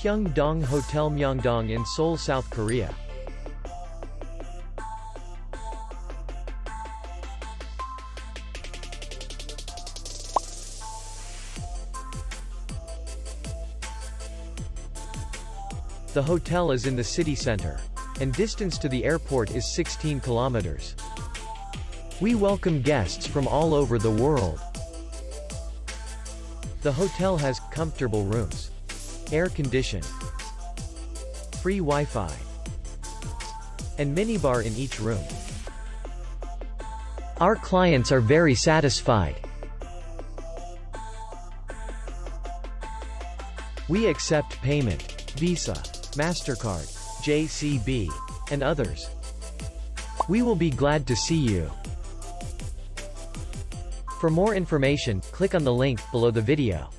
Kyoung Dong Hotel Myeongdong in Seoul, South Korea. The hotel is in the city center. And distance to the airport is 16 kilometers. We welcome guests from all over the world. The hotel has comfortable rooms, air condition, free Wi-Fi, and minibar in each room. Our clients are very satisfied. We accept payment, Visa, MasterCard, JCB, and others. We will be glad to see you. For more information, click on the link below the video.